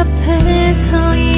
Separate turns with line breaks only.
앞에 서 있.